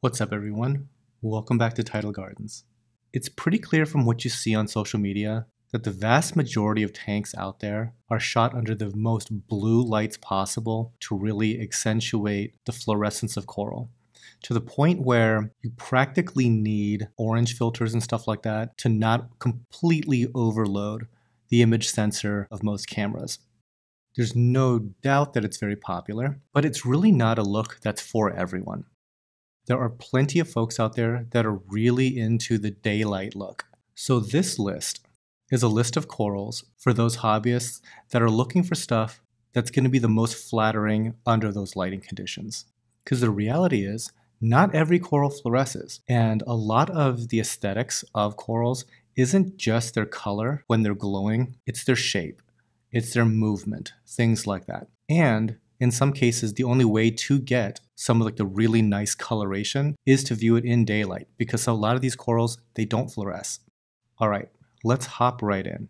What's up, everyone? Welcome back to Tidal Gardens. It's pretty clear from what you see on social media that the vast majority of tanks out there are shot under the most blue lights possible to really accentuate the fluorescence of coral. To the point where you practically need orange filters and stuff like that to not completely overload the image sensor of most cameras. There's no doubt that it's very popular, but it's really not a look that's for everyone there are plenty of folks out there that are really into the daylight look. So, this list is a list of corals for those hobbyists that are looking for stuff that's going to be the most flattering under those lighting conditions. Because the reality is, not every coral fluoresces, and a lot of the aesthetics of corals isn't just their color when they're glowing, it's their shape, it's their movement, things like that. And in some cases, the only way to get some of like the really nice coloration is to view it in daylight because a lot of these corals, they don't fluoresce. All right, let's hop right in.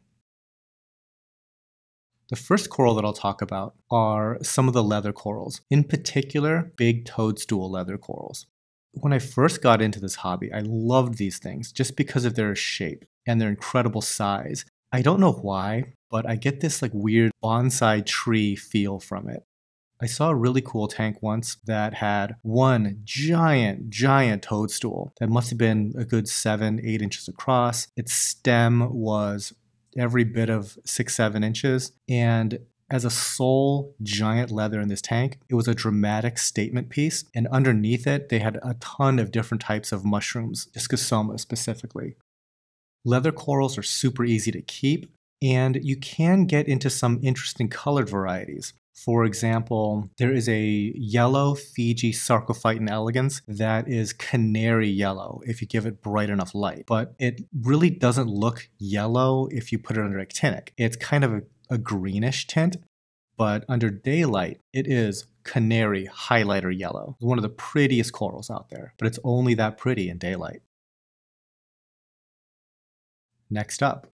The first coral that I'll talk about are some of the leather corals, in particular, big toadstool leather corals. When I first got into this hobby, I loved these things just because of their shape and their incredible size. I don't know why, but I get this like weird bonsai tree feel from it. I saw a really cool tank once that had one giant, giant toadstool that must have been a good seven, eight inches across. Its stem was every bit of six, seven inches. And as a sole giant leather in this tank, it was a dramatic statement piece. And underneath it, they had a ton of different types of mushrooms, Discosoma specifically. Leather corals are super easy to keep, and you can get into some interesting colored varieties. For example, there is a yellow Fiji Sarcophyton elegans that is canary yellow if you give it bright enough light, but it really doesn't look yellow if you put it under actinic. It's kind of a, a greenish tint, but under daylight, it is canary highlighter yellow. One of the prettiest corals out there, but it's only that pretty in daylight. Next up,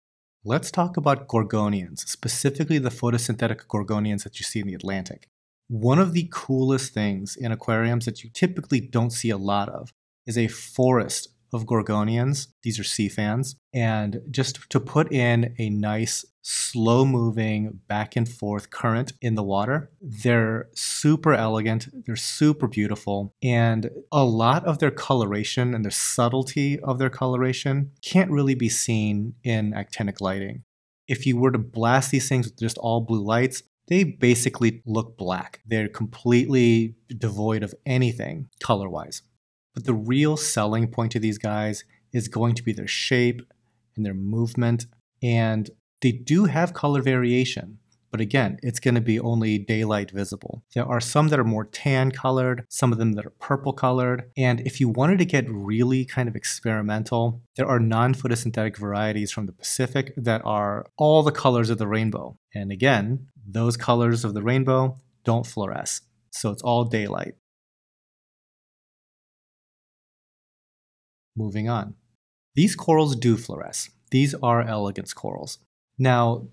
Let's talk about gorgonians, specifically the photosynthetic gorgonians that you see in the Atlantic. One of the coolest things in aquariums that you typically don't see a lot of is a forest of gorgonians. These are sea fans. And just to put in a nice, slow moving back and forth current in the water, they're super elegant. They're super beautiful. And a lot of their coloration and the subtlety of their coloration can't really be seen in actinic lighting. If you were to blast these things with just all blue lights, they basically look black. They're completely devoid of anything color wise. But the real selling point of these guys is going to be their shape and their movement. And they do have color variation, but again, it's going to be only daylight visible. There are some that are more tan colored, some of them that are purple colored. And if you wanted to get really kind of experimental, there are non photosynthetic varieties from the Pacific that are all the colors of the rainbow. And again, those colors of the rainbow don't fluoresce. So it's all daylight. Moving on. These corals do fluoresce. These are elegance corals. Now,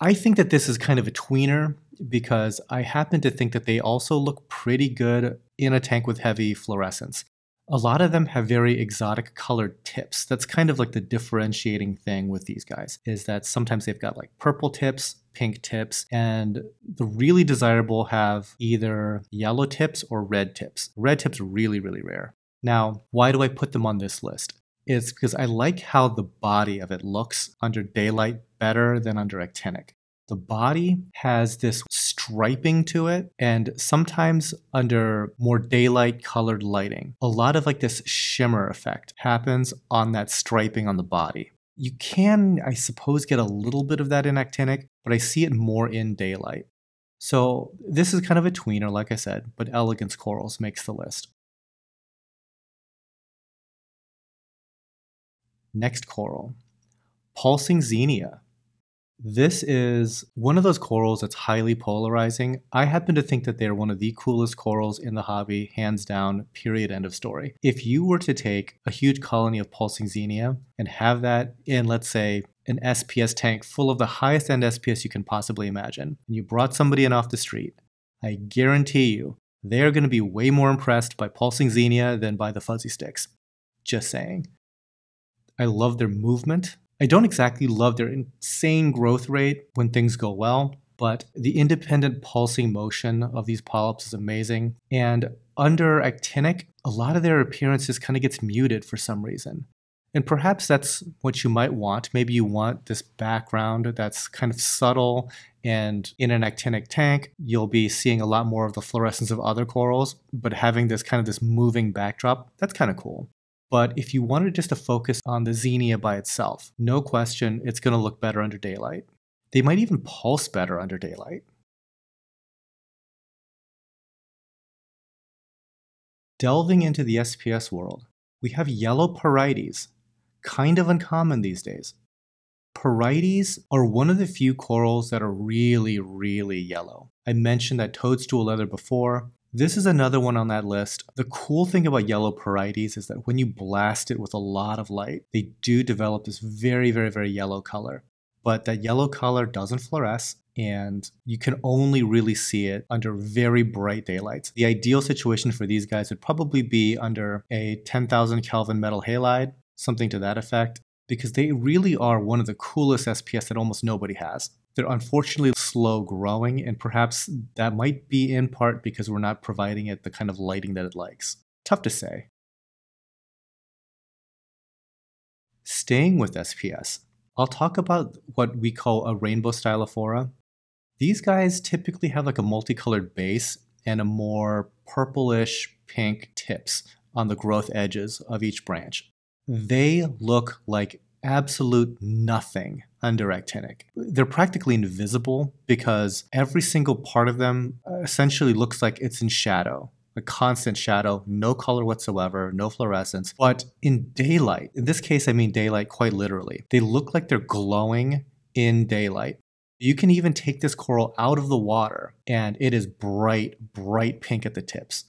I think that this is kind of a tweener because I happen to think that they also look pretty good in a tank with heavy fluorescence. A lot of them have very exotic colored tips. That's kind of like the differentiating thing with these guys is that sometimes they've got like purple tips, pink tips, and the really desirable have either yellow tips or red tips. Red tips are really, really rare. Now, why do I put them on this list? It's because I like how the body of it looks under daylight better than under actinic. The body has this striping to it, and sometimes under more daylight colored lighting, a lot of like this shimmer effect happens on that striping on the body. You can, I suppose, get a little bit of that in actinic, but I see it more in daylight. So this is kind of a tweener, like I said, but elegance corals makes the list. Next coral, pulsing xenia. This is one of those corals that's highly polarizing. I happen to think that they're one of the coolest corals in the hobby, hands down, period, end of story. If you were to take a huge colony of pulsing xenia and have that in, let's say, an SPS tank full of the highest end SPS you can possibly imagine, and you brought somebody in off the street, I guarantee you they're going to be way more impressed by pulsing xenia than by the fuzzy sticks. Just saying. I love their movement. I don't exactly love their insane growth rate when things go well, but the independent pulsing motion of these polyps is amazing. And under actinic, a lot of their appearances kind of gets muted for some reason. And perhaps that's what you might want. Maybe you want this background that's kind of subtle, and in an actinic tank, you'll be seeing a lot more of the fluorescence of other corals, but having this kind of this moving backdrop, that's kind of cool. But if you wanted just to focus on the xenia by itself, no question, it's going to look better under daylight. They might even pulse better under daylight. Delving into the SPS world, we have yellow porites, kind of uncommon these days. Porites are one of the few corals that are really, really yellow. I mentioned that toadstool leather before. This is another one on that list. The cool thing about yellow porites is that when you blast it with a lot of light, they do develop this very, very, very yellow color. But that yellow color doesn't fluoresce, and you can only really see it under very bright daylights. The ideal situation for these guys would probably be under a 10,000 Kelvin metal halide something to that effect, because they really are one of the coolest SPS that almost nobody has. They're unfortunately slow growing, and perhaps that might be in part because we're not providing it the kind of lighting that it likes. Tough to say. Staying with SPS, I'll talk about what we call a rainbow stylophora. These guys typically have like a multicolored base and a more purplish pink tips on the growth edges of each branch they look like absolute nothing under actinic. They're practically invisible because every single part of them uh, essentially looks like it's in shadow. A constant shadow, no color whatsoever, no fluorescence. But in daylight, in this case, I mean daylight quite literally, they look like they're glowing in daylight. You can even take this coral out of the water and it is bright, bright pink at the tips.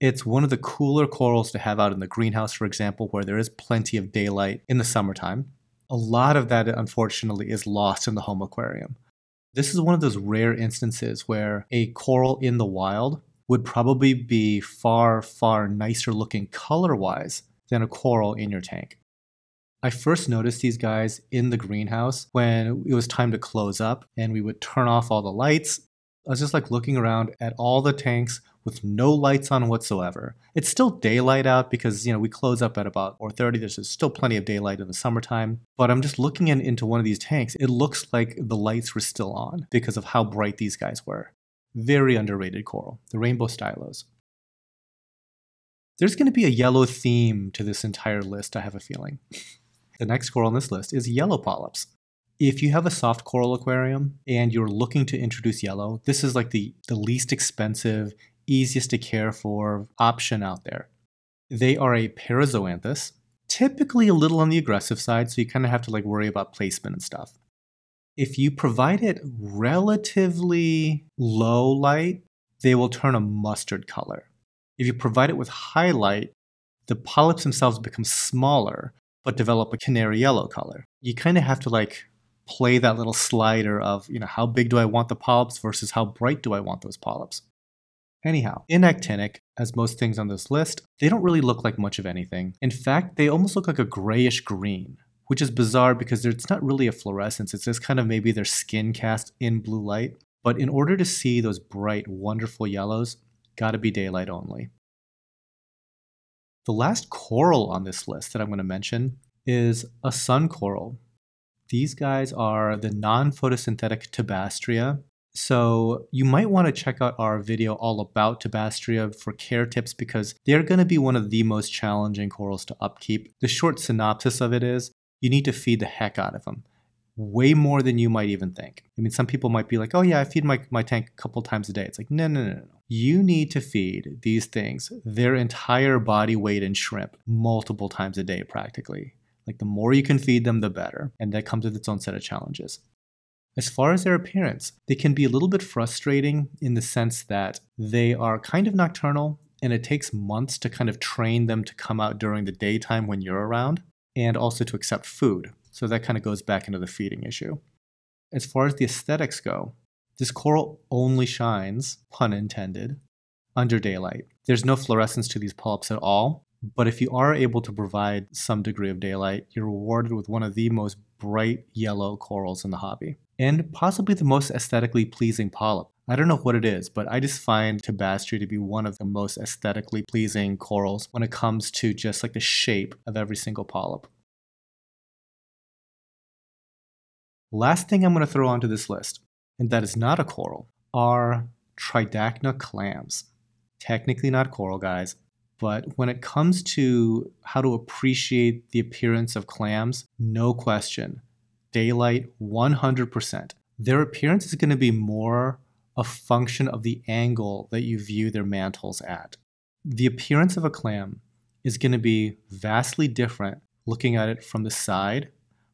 It's one of the cooler corals to have out in the greenhouse, for example, where there is plenty of daylight in the summertime. A lot of that, unfortunately, is lost in the home aquarium. This is one of those rare instances where a coral in the wild would probably be far, far nicer looking color wise than a coral in your tank. I first noticed these guys in the greenhouse when it was time to close up and we would turn off all the lights. I was just like looking around at all the tanks with no lights on whatsoever. It's still daylight out because you know we close up at about 4:30. There's still plenty of daylight in the summertime. But I'm just looking in, into one of these tanks. It looks like the lights were still on because of how bright these guys were. Very underrated coral, the rainbow stylos. There's going to be a yellow theme to this entire list, I have a feeling. the next coral on this list is yellow polyps. If you have a soft coral aquarium and you're looking to introduce yellow, this is like the, the least expensive, easiest to care for option out there. They are a parazoanthus, typically a little on the aggressive side, so you kind of have to like worry about placement and stuff. If you provide it relatively low light, they will turn a mustard color. If you provide it with high light, the polyps themselves become smaller but develop a canary yellow color. You kind of have to like play that little slider of, you know, how big do I want the polyps versus how bright do I want those polyps. Anyhow, in actinic, as most things on this list, they don't really look like much of anything. In fact, they almost look like a grayish green, which is bizarre because it's not really a fluorescence. It's just kind of maybe their skin cast in blue light. But in order to see those bright, wonderful yellows, gotta be daylight only. The last coral on this list that I'm going to mention is a sun coral. These guys are the non photosynthetic Tubastraea, so you might want to check out our video all about Tubastraea for care tips because they're going to be one of the most challenging corals to upkeep. The short synopsis of it is you need to feed the heck out of them. Way more than you might even think. I mean, some people might be like, oh yeah, I feed my, my tank a couple times a day. It's like, no, no, no, no. You need to feed these things their entire body weight in shrimp multiple times a day, practically. Like the more you can feed them, the better. And that comes with its own set of challenges. As far as their appearance, they can be a little bit frustrating in the sense that they are kind of nocturnal and it takes months to kind of train them to come out during the daytime when you're around and also to accept food. So that kind of goes back into the feeding issue. As far as the aesthetics go, this coral only shines, pun intended, under daylight. There's no fluorescence to these polyps at all, but if you are able to provide some degree of daylight, you're rewarded with one of the most bright yellow corals in the hobby, and possibly the most aesthetically pleasing polyp. I don't know what it is, but I just find Tubastraea to be one of the most aesthetically pleasing corals when it comes to just like the shape of every single polyp. Last thing I'm going to throw onto this list, and that is not a coral, are Tridacna clams. Technically not coral, guys, but when it comes to how to appreciate the appearance of clams, no question. Daylight 100%. Their appearance is going to be more a function of the angle that you view their mantles at. The appearance of a clam is going to be vastly different looking at it from the side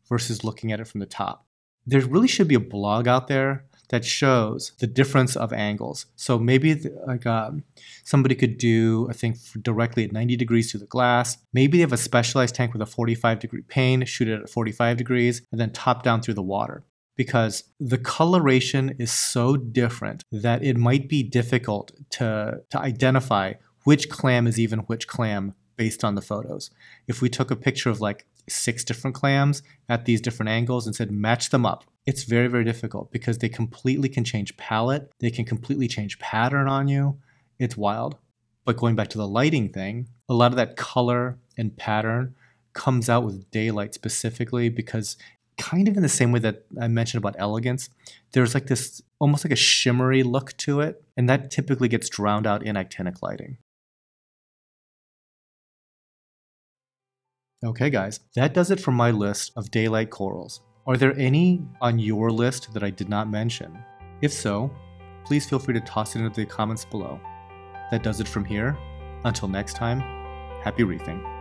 versus looking at it from the top. There really should be a blog out there that shows the difference of angles. So maybe like um, somebody could do a thing directly at 90 degrees to the glass. Maybe they have a specialized tank with a 45 degree pane, shoot it at 45 degrees, and then top down through the water. Because the coloration is so different that it might be difficult to, to identify which clam is even which clam based on the photos. If we took a picture of like six different clams at these different angles and said match them up, it's very, very difficult because they completely can change palette, they can completely change pattern on you. It's wild. But going back to the lighting thing, a lot of that color and pattern comes out with daylight specifically because kind of in the same way that I mentioned about elegance, there's like this almost like a shimmery look to it, and that typically gets drowned out in actinic lighting. Okay, guys, that does it for my list of daylight corals. Are there any on your list that I did not mention? If so, please feel free to toss it into the comments below. That does it from here. Until next time, happy reefing.